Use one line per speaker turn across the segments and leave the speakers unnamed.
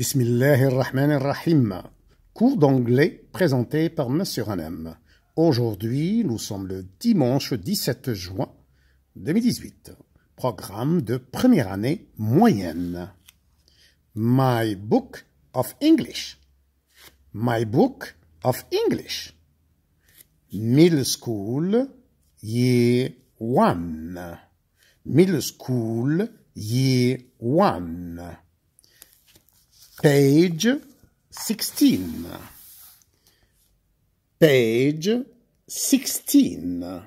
Bismillahirrahmanirrahim. Cours d'anglais présenté par Monsieur Hanem. Aujourd'hui, nous sommes le dimanche 17 juin 2018. Programme de première année moyenne. My book of English. My book of English. Middle school, year one. Middle school, year one. Page 16. Page 16.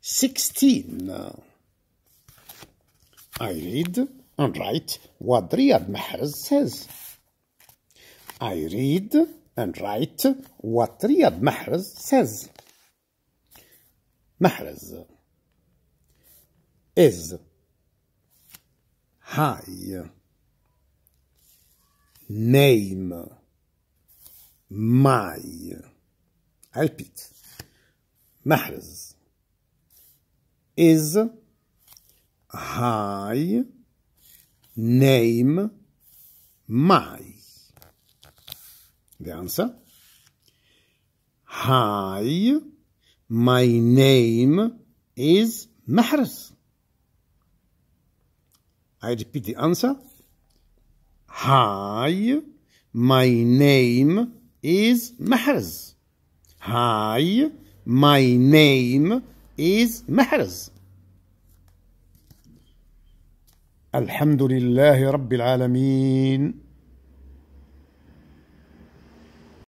16. I read and write what Riyad Mahrez says. I read and write what Riyad Mahrez says. Mahrez is hi name my I repeat محرز is high name my the answer hi my name is محرز I repeat the answer هاي ماي نيم از محرز هاي ماي نيم از محرز الحمد لله رب العالمين.